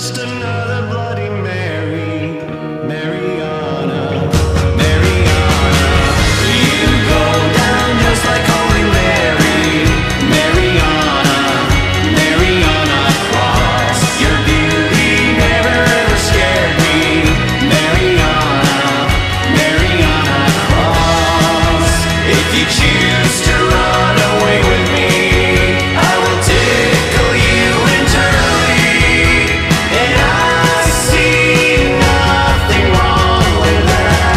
just another Bloody Mary, Mariana, Mariana. You go down just like Holy Mary, Mariana, Mariana Cross. Your beauty never ever scared me, Mariana, Mariana Cross. If you choose